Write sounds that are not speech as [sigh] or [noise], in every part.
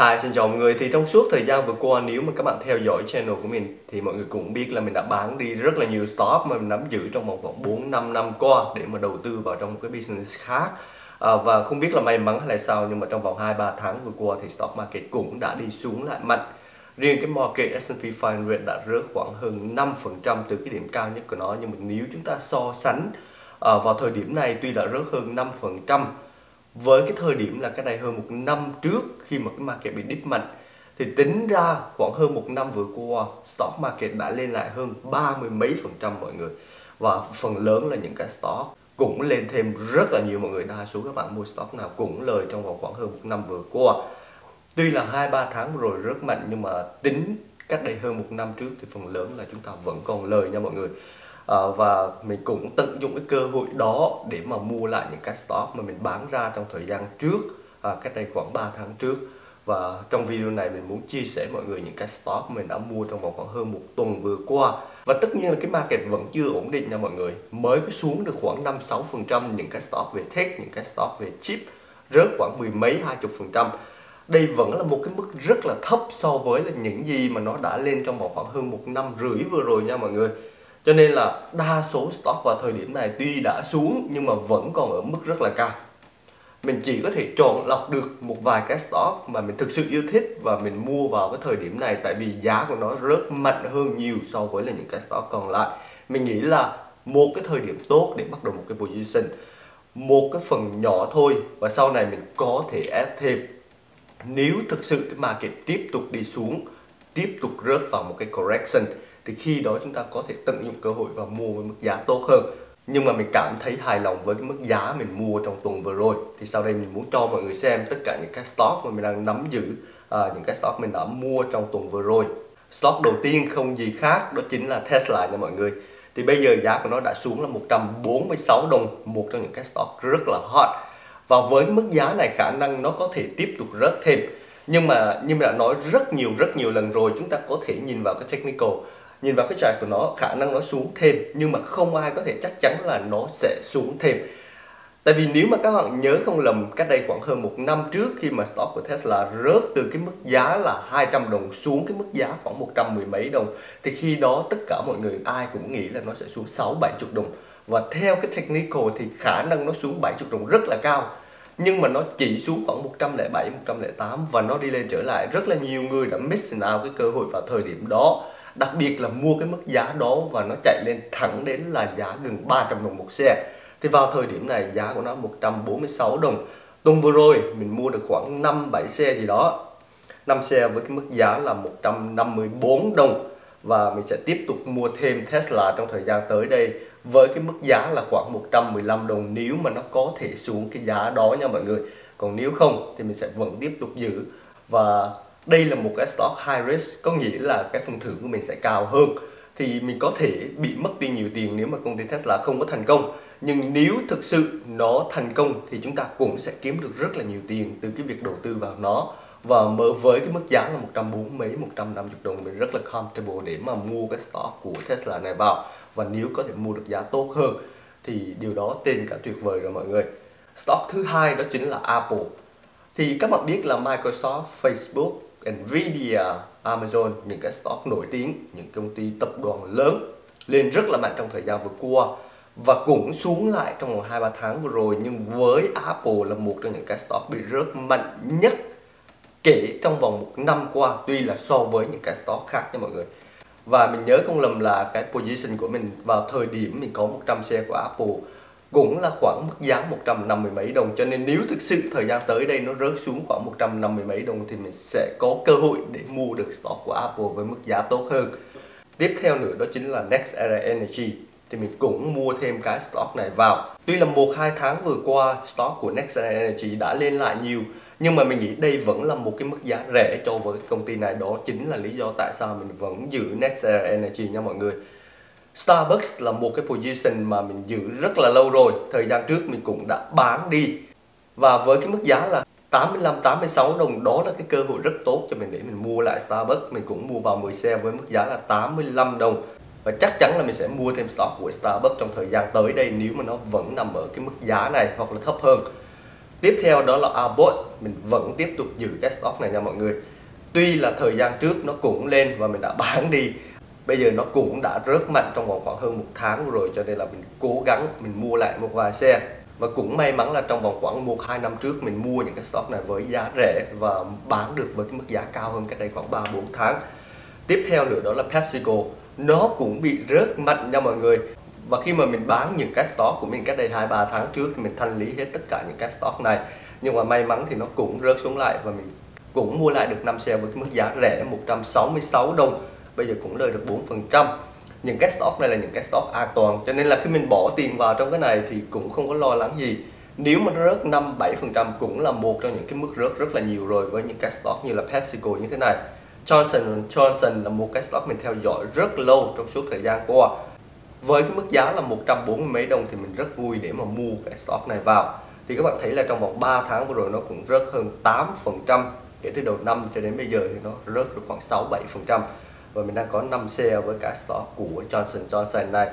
Hi, xin chào mọi người. Thì trong suốt thời gian vừa qua nếu mà các bạn theo dõi channel của mình thì mọi người cũng biết là mình đã bán đi rất là nhiều stock mà mình nắm giữ trong vòng khoảng 4 5 năm qua để mà đầu tư vào trong một cái business khác. À, và không biết là may mắn hay là sao nhưng mà trong vòng 2 3 tháng vừa qua thì stock market cũng đã đi xuống lại mạnh. Riêng cái market S&P 500 đã rớt khoảng hơn 5% từ cái điểm cao nhất của nó nhưng mà nếu chúng ta so sánh à, vào thời điểm này tuy đã rớt hơn 5% với cái thời điểm là cái này hơn một năm trước khi mà cái market bị dip mạnh, thì tính ra khoảng hơn một năm vừa qua, stock market đã lên lại hơn ba mươi mấy phần trăm mọi người. Và phần lớn là những cái stock cũng lên thêm rất là nhiều mọi người đa số các bạn mua stock nào cũng lời trong vòng khoảng hơn một năm vừa qua. Tuy là hai, ba tháng rồi rất mạnh, nhưng mà tính cách đây hơn một năm trước thì phần lớn là chúng ta vẫn còn lời nha mọi người à, và mình cũng tận dụng cái cơ hội đó để mà mua lại những cái stock mà mình bán ra trong thời gian trước à, cách đây khoảng 3 tháng trước. Và trong video này mình muốn chia sẻ mọi người những cái stock mình đã mua trong vòng khoảng hơn một tuần vừa qua. Và tất nhiên là cái market vẫn chưa ổn định nha mọi người. Mới có xuống được khoảng 5 6 phần trăm những cái stock về tech những cái stock về chip rớt khoảng mười mấy hai chục phần trăm. Đây vẫn là một cái mức rất là thấp so với là những gì mà nó đã lên trong vòng khoảng hơn một năm rưỡi vừa rồi nha mọi người cho nên là đa số stock vào thời điểm này tuy đã xuống nhưng mà vẫn còn ở mức rất là cao. Mình chỉ có thể chọn lọc được một vài cái stock mà mình thực sự yêu thích và mình mua vào cái thời điểm này, tại vì giá của nó rất mạnh hơn nhiều so với là những cái stock còn lại. Mình nghĩ là một cái thời điểm tốt để bắt đầu một cái position, một cái phần nhỏ thôi và sau này mình có thể ép thêm. Nếu thực sự cái market tiếp tục đi xuống, tiếp tục rớt vào một cái correction thì khi đó chúng ta có thể tận dụng cơ hội và mua với mức giá tốt hơn. Nhưng mà mình cảm thấy hài lòng với cái mức giá mình mua trong tuần vừa rồi. Thì sau đây mình muốn cho mọi người xem tất cả những cái stock mà mình đang nắm giữ à, những cái stock mình đã mua trong tuần vừa rồi. Stock đầu tiên không gì khác đó chính là Tesla nha mọi người. Thì bây giờ giá của nó đã xuống là 146 đồng một trong những cái stock rất là hot. Và với mức giá này khả năng nó có thể tiếp tục rớt thêm. Nhưng mà như mình đã nói rất nhiều rất nhiều lần rồi chúng ta có thể nhìn vào cái technical nhìn vào cái chart của nó, khả năng nó xuống thêm, nhưng mà không ai có thể chắc chắn là nó sẽ xuống thêm. Tại vì nếu mà các bạn nhớ không lầm, cách đây khoảng hơn một năm trước khi mà stock của Tesla rớt từ cái mức giá là 200 đồng xuống cái mức giá khoảng 100 mười mấy đồng, thì khi đó tất cả mọi người ai cũng nghĩ là nó sẽ xuống 6 70 đồng. Và theo cái technical thì khả năng nó xuống 70 đồng rất là cao. Nhưng mà nó chỉ xuống khoảng 107 108 và nó đi lên trở lại. Rất là nhiều người đã miss out cái cơ hội vào thời điểm đó đặc biệt là mua cái mức giá đó và nó chạy lên thẳng đến là giá gần 300 đồng một xe. Thì vào thời điểm này giá của nó 146 đồng. Tuần vừa rồi mình mua được khoảng 5 7 xe gì đó. 5 xe với cái mức giá là 154 đồng. Và mình sẽ tiếp tục mua thêm Tesla trong thời gian tới đây với cái mức giá là khoảng 115 đồng nếu mà nó có thể xuống cái giá đó nha mọi người. Còn nếu không thì mình sẽ vẫn tiếp tục giữ. Và đây là một cái stock high risk có nghĩa là cái phần thưởng của mình sẽ cao hơn. Thì mình có thể bị mất đi nhiều tiền nếu mà công ty Tesla không có thành công. Nhưng nếu thực sự nó thành công thì chúng ta cũng sẽ kiếm được rất là nhiều tiền từ cái việc đầu tư vào nó. Và mở với cái mức giá là 140 mấy 150 đồng mình rất là comfortable để mà mua cái stock của Tesla này vào. Và nếu có thể mua được giá tốt hơn thì điều đó tên cả tuyệt vời rồi mọi người. Stock thứ hai đó chính là Apple. Thì các bạn biết là Microsoft, Facebook Nvidia, Amazon, những cái stock nổi tiếng, những công ty tập đoàn lớn lên rất là mạnh trong thời gian vừa qua và cũng xuống lại trong vòng 2 3 tháng vừa rồi nhưng với Apple là một trong những cái stock bị rớt mạnh nhất kể trong vòng một năm qua tuy là so với những cái stock khác nha mọi người. Và mình nhớ không lầm là cái position của mình vào thời điểm mình có 100 xe của Apple cũng là khoảng mức giá 150 mấy đồng, cho nên nếu thực sự thời gian tới đây nó rớt xuống khoảng 150 mấy đồng thì mình sẽ có cơ hội để mua được stock của Apple với mức giá tốt hơn. Tiếp theo nữa đó chính là Next Era Energy. Thì mình cũng mua thêm cái stock này vào. Tuy là một, hai tháng vừa qua, stock của Next Era Energy đã lên lại nhiều, nhưng mà mình nghĩ đây vẫn là một cái mức giá rẻ cho với công ty này. Đó chính là lý do tại sao mình vẫn giữ Next Era Energy nha mọi người. Starbucks là một cái position mà mình giữ rất là lâu rồi. Thời gian trước mình cũng đã bán đi. Và với cái mức giá là 85 86 đồng, đó là cái cơ hội rất tốt cho mình để mình mua lại Starbucks. Mình cũng mua vào 10 xe với mức giá là 85 đồng. Và chắc chắn là mình sẽ mua thêm stock của Starbucks trong thời gian tới đây nếu mà nó vẫn nằm ở cái mức giá này hoặc là thấp hơn. Tiếp theo đó là Abbott. Mình vẫn tiếp tục giữ cái stock này nha mọi người. Tuy là thời gian trước nó cũng lên và mình đã [laughs] bán đi bây giờ nó cũng đã rớt mạnh trong vòng khoảng hơn một tháng rồi cho nên là mình cố gắng mình mua lại một vài xe và cũng may mắn là trong vòng khoảng một hai năm trước mình mua những cái stock này với giá rẻ và bán được với cái mức giá cao hơn cách đây khoảng 3 4 tháng. Tiếp theo nữa đó là PepsiCo, nó cũng bị rớt mạnh nha mọi người. Và khi mà mình bán những cái stock của mình cách đây 2 3 tháng trước thì mình thanh lý hết tất cả những cái stock này. Nhưng mà may mắn thì nó cũng rớt xuống lại và mình cũng mua lại được 5 xe với cái mức giá rẻ 166 đồng. Bây giờ cũng lời được 4% những cái stock này là những cái stock an toàn. Cho nên là khi mình bỏ tiền vào trong cái này thì cũng không có lo lắng gì. Nếu mà nó rớt 5 7 phần trăm cũng là một trong những cái mức rớt rất là nhiều rồi với những cái stock như là PepsiCo như thế này. Johnson Johnson là một cái stock mình theo dõi rất lâu trong suốt thời gian qua. Với cái mức giá là 140 mấy đồng thì mình rất vui để mà mua cái stock này vào. Thì các bạn thấy là trong vòng 3 tháng vừa rồi nó cũng rớt hơn 8 phần trăm kể từ đầu năm cho đến bây giờ thì nó rớt được khoảng 6 7 phần trăm và mình đang có 5 xe với cả stock của Johnson Johnson này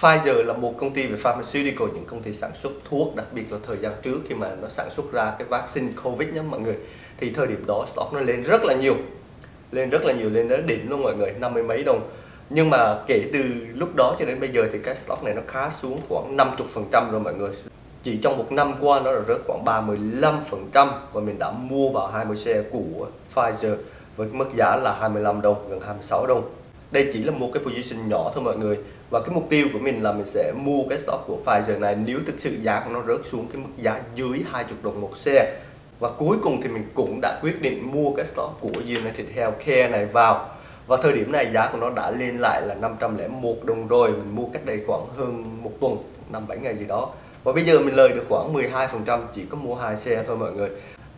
Pfizer là một công ty về pharmaceutical, những công ty sản xuất thuốc, đặc biệt là thời gian trước khi mà nó sản xuất ra cái vaccine Covid nhé mọi người. Thì thời điểm đó stock nó lên rất là nhiều, lên rất là nhiều, lên đến đỉnh luôn mọi người, năm mươi mấy đồng. Nhưng mà kể từ lúc đó cho đến bây giờ thì cái stock này nó khá xuống khoảng 50% rồi mọi người. Chỉ trong một năm qua nó đã rớt khoảng 35% và mình đã mua vào 20 xe của Pfizer với cái mức giá là 25 đồng, gần 26 đồng. Đây chỉ là một cái position nhỏ thôi mọi người. Và cái mục tiêu của mình là mình sẽ mua cái stock của Pfizer này nếu thực sự giá của nó rớt xuống cái mức giá dưới 20 đồng một xe và cuối cùng thì mình cũng đã quyết định mua cái stock của United Healthcare này vào. Và thời điểm này giá của nó đã lên lại là 501 đồng rồi mình mua cách đây khoảng hơn một tuần năm bảy ngày gì đó. Và bây giờ mình lời được khoảng 12% chỉ có mua hai xe thôi mọi người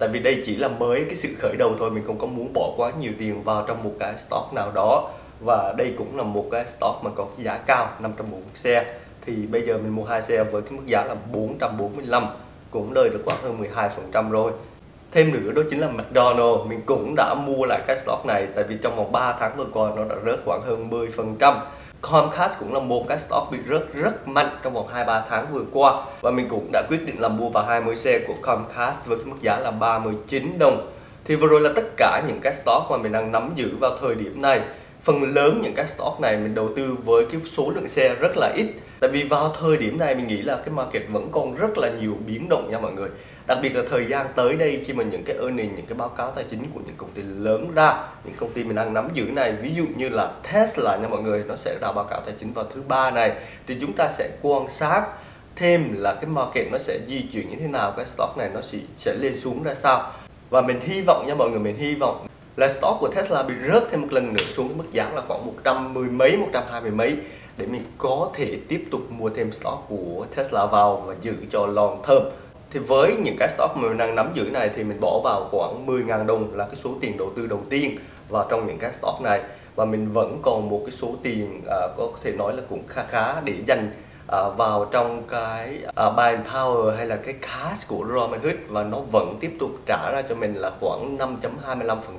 tại vì đây chỉ là mới cái sự khởi đầu thôi, mình không có muốn bỏ quá nhiều tiền vào trong một cái stock nào đó. Và đây cũng là một cái stock mà có giá cao 540 xe. Thì bây giờ mình mua hai xe với cái mức giá là 445 cũng lời được khoảng hơn 12% rồi. Thêm nữa đó chính là McDonald. Mình cũng đã mua lại cái stock này, tại vì trong vòng 3 tháng vừa qua nó đã rớt khoảng hơn 10% Comcast cũng là một cái stock bị rớt rất mạnh trong vòng 2-3 tháng vừa qua. Và mình cũng đã quyết định là mua vào 20 xe của Comcast với cái mức giá là 39 đồng. Thì vừa rồi là tất cả những cái stock mà mình đang nắm giữ vào thời điểm này. Phần lớn những cái stock này mình đầu tư với cái số lượng xe rất là ít. Tại vì vào thời điểm này mình nghĩ là cái market vẫn còn rất là nhiều biến động nha mọi người đặc biệt là thời gian tới đây, khi mà những cái earning, những cái báo cáo tài chính của những công ty lớn ra, những công ty mình đang nắm giữ này, ví dụ như là Tesla nha mọi người, nó sẽ ra báo cáo tài chính vào thứ ba này, thì chúng ta sẽ quan sát thêm là cái market nó sẽ di chuyển như thế nào, cái stock này nó sẽ sẽ lên xuống ra sao. Và mình hy vọng nha mọi người, mình hy vọng là stock của Tesla bị rớt thêm một lần nữa xuống cái mức giá là khoảng 110 mấy 120 mấy, để mình có thể tiếp tục mua thêm stock của Tesla vào và giữ cho long term thì với những cái stock mà mình đang nắm giữ này thì mình bỏ vào khoảng 10.000 đồng là cái số tiền đầu tư đầu tiên vào trong những cái stock này. Và mình vẫn còn một cái số tiền à, có thể nói là cũng khá khá để dành à, vào trong cái à, buy power hay là cái cash của Robinhood và nó vẫn tiếp tục trả ra cho mình là khoảng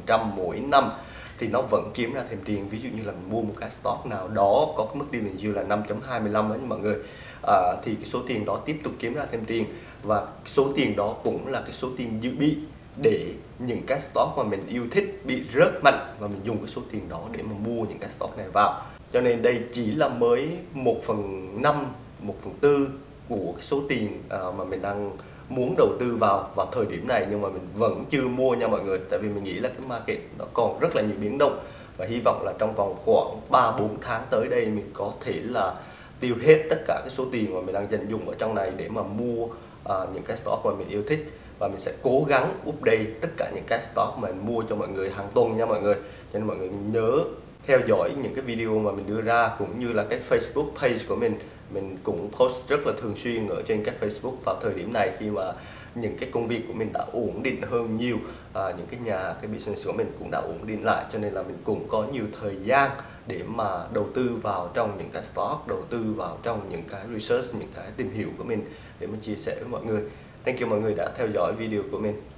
5.25% mỗi năm. Thì nó vẫn kiếm ra thêm tiền. Ví dụ như là mình mua một cái stock nào đó có cái mức dividend yield là 5.25 đấy mọi người. À, thì cái số tiền đó tiếp tục kiếm ra thêm tiền và số tiền đó cũng là cái số tiền dự bị để những cái stock mà mình yêu thích bị rớt mạnh và mình dùng cái số tiền đó để mà mua những cái stock này vào. Cho nên đây chỉ là mới 1 phần 5 1 phần tư của cái số tiền à, mà mình đang muốn đầu tư vào vào thời điểm này nhưng mà mình vẫn chưa mua nha mọi người. Tại vì mình nghĩ là cái market nó còn rất là nhiều biến động và hy vọng là trong vòng khoảng 3 4 tháng tới đây mình có thể là tiêu hết tất cả cái số tiền mà mình đang dành dùng ở trong này để mà mua uh, những cái stock mà mình yêu thích. Và mình sẽ cố gắng update tất cả những cái stock mà mình mua cho mọi người hàng tuần nha mọi người. Cho nên mọi người nhớ theo dõi những cái video mà mình đưa ra cũng như là cái Facebook page của mình. Mình cũng post rất là thường xuyên ở trên cái Facebook vào thời điểm này khi mà những cái công việc của mình đã ổn định hơn nhiều. À, những cái nhà cái business của mình cũng đã ổn định lại cho nên là mình cũng có nhiều thời gian để mà đầu tư vào trong những cái stock đầu tư vào trong những cái research những cái tìm hiểu của mình để mình chia sẻ với mọi người. Thank you mọi người đã theo dõi video của mình.